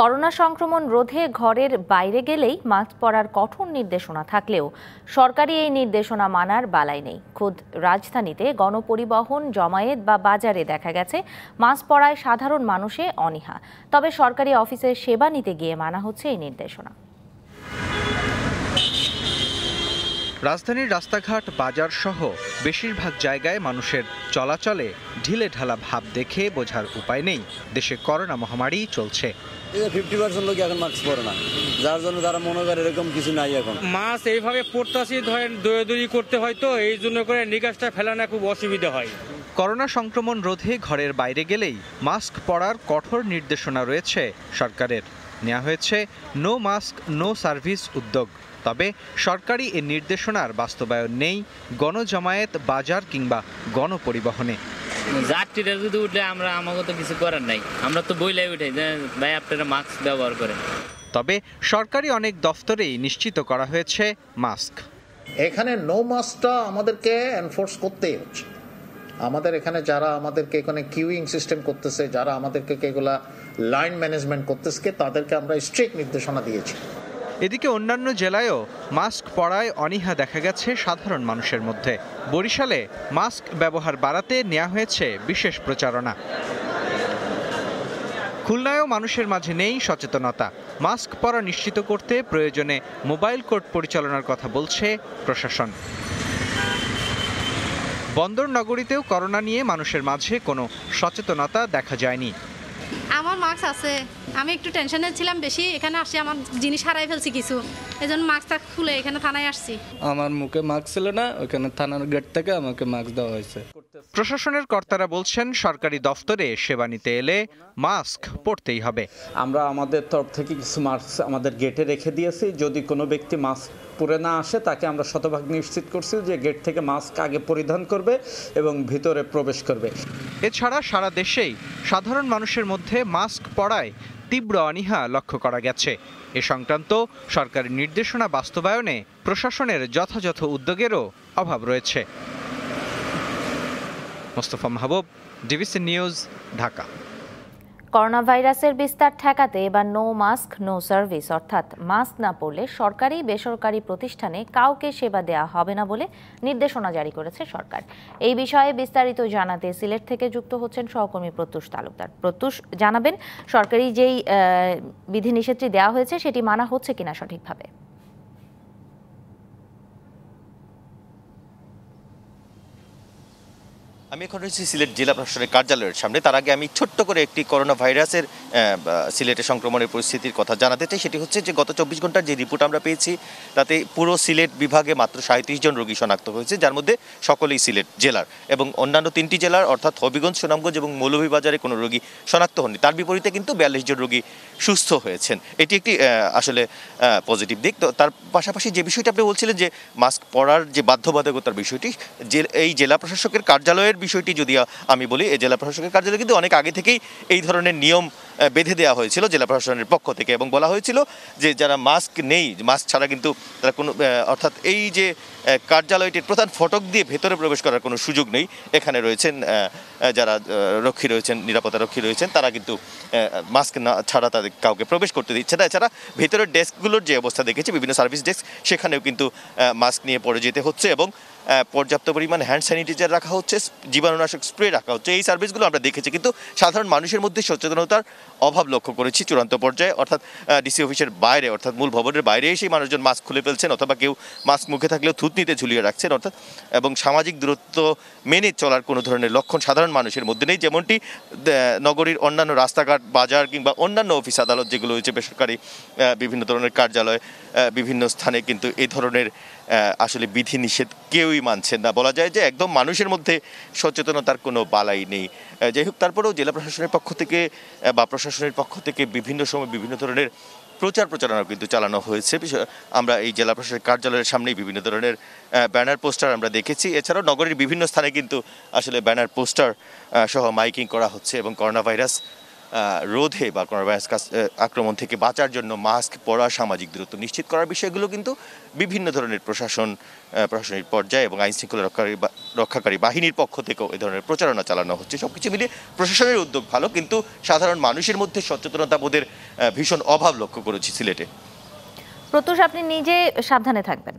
Corona সংক্রমণ রোধে ঘরের বাইরে গেলেই মাস্ক পরার কঠোর নির্দেশনা থাকলেও সরকারি এই নির্দেশনা মানার বালাই নেই। খোদ রাজধানীতে গণপরিবহন, জমায়েত বা বাজারে দেখা গেছে মাস্ক পরায় সাধারণ মানুষে অনীহা। তবে সরকারি অফিসের সেবা নিতে গিয়ে মানা হচ্ছে এই নির্দেশনা। রাজধানীর রাস্তাঘাট বাজার সহ বেশিরভাগ জায়গায় মানুষের চলাচলে ঢিলে ঢালা ভাব দেখে বোঝার উপায় নেই। দেশে করোনা মহামারী চলছে। ফিফটি পার্সেন্ট লোক এখন মাস্ক পরে না। যার জন্য তারা মনে করে এরকম কিছু নাই এখন। মাছ এইভাবে পড়তাছি ধরেন দৌড়াদৌড়ি করতে হয় তো এই জন্য করে নিকাশটা ফেলানো খুব অসুবিধা হয়। করোনা সংক্রমণ রোধে ঘরের বাইরে গেলেই মাস্ক পরার কঠোর নির্দেশনা রয়েছে সরকারের। নেওয়া হয়েছে নো মাস্ক নো সার্ভিস উদ্যোগ। তবে সরকারি এ নির্দেশনার বাস্তবায়ন নেই গণজমায়েত বাজার কিংবা গণপরিবহনে। যাত্রীরা যদি উঠলে আমরা আমাকে তো কিছু করার নাই। আমরা তো বইলাই উঠাই যে ভাই আপনারা মাস্ক ব্যবহার করেন। তবে সরকারি অনেক দফতরেই নিশ্চিত করা হয়েছে মাস্ক। এখানে নো মাস্কটা আমাদেরকে এনফোর্স করতেই হচ্ছে। আমাদের এখানে যারা আমাদেরকে এখানে কিউইং সিস্টেম করতেছে, যারা আমাদেরকে এগুলা লাইন ম্যানেজমেন্ট করতেছে, তাদেরকে আমরা স্ট্রিক্ট নির্দেশনা দিয়েছি। এদিকে অন্যান্য জেলায়ও মাস্ক পরায় অনীহা দেখা গেছে সাধারণ মানুষের মধ্যে। বরিশালে মাস্ক ব্যবহার বাড়াতে নেওয়া হয়েছে বিশেষ প্রচারণা। খুলনায়ও মানুষের মাঝে নেই সচেতনতা। মাস্ক পরা নিশ্চিত করতে প্রয়োজনে মোবাইল কোর্ট পরিচালনার কথা বলছে প্রশাসন। বন্দর নগরীতেও করোনা নিয়ে মানুষের মাঝে কোনো সচেতনতা দেখা যায়নি। আমার মাস্ক আছে। আমি একটু টেনশনে ছিলাম বেশি এখানে আসি আমার জিনিস হারাই ফেলছি কিছু। এই জন্য মাস্কটা খুলে এখানে থানায় আসছি। আমার মুখে মাস্ক ছিল না ওখানে থানার গেট থেকে আমাকে মাস্ক দেওয়া হয়েছে। প্রশাসনের কর্তারা বলছেন সরকারি দফতরে সেবা নিতে এলে মাস্ক পরতেই হবে। আমরা আমাদের তরফ থেকে কিছু মাস্ক আমাদের গেটে রেখে দিয়েছি। যদি কোনো ব্যক্তি মাস্ক পরে না আসে তাকে আমরা শতভাগ নিশ্চিত করছি যে গেট থেকে মাস্ক আগে পরিধান করবে এবং ভিতরে প্রবেশ করবে। এছাড়া সারা দেশেই সাধারণ মানুষের মধ্যে মাস্ক পরায় তীব্র অনীহা লক্ষ্য করা গেছে। এ সংক্রান্ত সরকারি নির্দেশনা বাস্তবায়নে প্রশাসনের যথাযথ উদ্যোগেরও অভাব রয়েছে। Mostafa Mahbub, DBC news, Dhaka. Corona ভাইরাসের বিস্তার ঠেকাতে এবার নো মাস্ক নো সার্ভিস অর্থাৎ মাস্ক না পরলে সরকারি, বেসরকারি প্রতিষ্ঠানে কাউকে সেবা দেওয়া হবে না বলে নির্দেশনা জারি করেছে সরকার। এই বিষয়ে বিস্তারিত জানাতে সিলেট থেকে যুক্ত হচ্ছেন সহকর্মী প্রত্যুষ তালুকদার। প্রত্যুষ, জানাবেন, সরকারি যেই বিধিনিষেধটি দেওয়া হয়েছে সেটি মানা হচ্ছে কিনা সঠিকভাবে? আমি এখন রয়েছি সিলেট জেলা প্রশাসনের কার্যালয়ের সামনে। তার আগে আমি ছোট্ট করে একটি করোনা ভাইরাসের সিলেটে সংক্রমণের পরিস্থিতির কথা জানাতে চাই, সেটি হচ্ছে যে গত চব্বিশ ঘণ্টার যে রিপোর্ট আমরা পেয়েছি, তাতে পুরো সিলেট বিভাগে মাত্র সাঁত্রিশ জন রোগী শনাক্ত হয়েছে, যার মধ্যে সকলেই সিলেট জেলার এবং অন্যান্য তিনটি জেলার, অর্থাৎ হবিগঞ্জ, সুনামগঞ্জ এবং মৌলভীবাজারে কোনো রোগী শনাক্ত হননি। তার বিপরীতে কিন্তু বিয়াল্লিশ জন রোগী সুস্থ হয়েছেন। এটি একটি আসলে পজিটিভ দিক। তো তার পাশাপাশি যে বিষয়টি আপনি বলছিলেন যে মাস্ক পরার যে বাধ্যবাধকতার বিষয়টি, যে এই জেলা প্রশাসকের কার্যালয়ের বিষয়টি যদি আমি বলি, এই জেলা প্রশাসকের কার্যালয় কিন্তু অনেক আগে থেকেই এই ধরনের নিয়ম বেঁধে দেওয়া হয়েছিল জেলা প্রশাসনের পক্ষ থেকে এবং বলা হয়েছিল যে যারা মাস্ক নেই, মাস্ক ছাড়া কিন্তু তারা কোনো অর্থাৎ এই যে কার্যালয়টির প্রধান ফটক দিয়ে ভেতরে প্রবেশ করার কোনো সুযোগ নেই, এখানে রয়েছেন যারা রক্ষী রয়েছেন, নিরাপত্তা রক্ষী রয়েছেন, তারা কিন্তু মাস্ক না ছাড়া তাদের কাউকে প্রবেশ করতে দিচ্ছে না। এছাড়া ভেতরের ডেস্কগুলোর যে অবস্থা দেখেছি, বিভিন্ন সার্ভিস ডেস্ক, সেখানেও কিন্তু মাস্ক নিয়ে পড়ে যেতে হচ্ছে এবং পর্যাপ্ত পরিমাণ হ্যান্ড স্যানিটাইজার রাখা হচ্ছে, জীবাণুনাশক স্প্রে রাখা হচ্ছে। এই সার্ভিসগুলো আমরা দেখেছি, কিন্তু সাধারণ মানুষের মধ্যে সচেতনতার অভাব লক্ষ্য করেছি চূড়ান্ত পর্যায়ে। অর্থাৎ ডিসি অফিসের বাইরে, অর্থাৎ মূল ভবনের বাইরে এসেই মানুষজন মাস্ক খুলে ফেলছেন, অথবা কেউ মাস্ক মুখে থাকলেও থুতনিতে ঝুলিয়ে রাখছেন, অর্থাৎ, এবং সামাজিক দূরত্ব মেনে চলার কোনো ধরনের লক্ষণ সাধারণ মানুষের মধ্যে নেই। যেমনটি নগরীর অন্যান্য রাস্তাঘাট, বাজার কিংবা অন্যান্য অফিস আদালত যেগুলো হয়েছে বেসরকারি বিভিন্ন ধরনের কার্যালয় বিভিন্ন স্থানে কিন্তু এই ধরনের আসলে বিধি নিষেধ কেউই মানছেন না। বলা যায় যে একদম মানুষের মধ্যে সচেতনতার কোনো বালাই নেই। যাই হোক, তারপরেও জেলা প্রশাসনের পক্ষ থেকে বা প্রশাসনের পক্ষ থেকে বিভিন্ন সময় বিভিন্ন ধরনের প্রচার প্রচারণা কিন্তু চালানো হয়েছে। আমরা এই জেলা প্রশাসনের কার্যালয়ের সামনেই বিভিন্ন ধরনের ব্যানার, পোস্টার আমরা দেখেছি। এছাড়াও নগরীর বিভিন্ন স্থানে কিন্তু আসলে ব্যানার, পোস্টার সহ মাইকিং করা হচ্ছে এবং করোনা ভাইরাস রোধে বা করোনা ভাইরাস আক্রমণ থেকে বাঁচার জন্য মাস্ক পরা সামাজিক দূরত্ব নিশ্চিত করার বিষয়গুলো কিন্তু বিভিন্ন ধরনের প্রশাসন প্রশাসনিক পর্যায়ে এবং আইন শৃঙ্খলা রক্ষাকারী রক্ষাকারী বাহিনীর পক্ষ থেকেও এ ধরনের প্রচারণা চালানো হচ্ছে। সব কিছু মিলিয়ে প্রশাসনের উদ্যোগ ভালো, কিন্তু সাধারণ মানুষের মধ্যে সচেতনতা বোধের ভীষণ অভাব লক্ষ্য করেছি সিলেটে। প্রত্যুষ, আপনি নিজে সাবধানে থাকবেন।